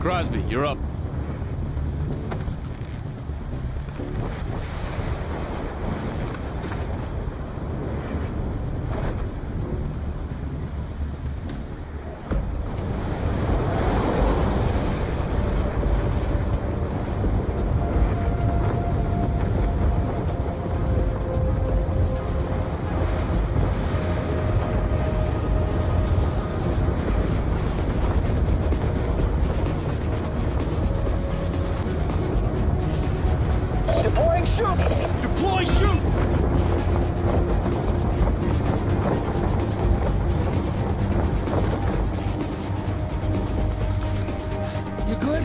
Crosby, you're up. shoot! Deploy, shoot! You good?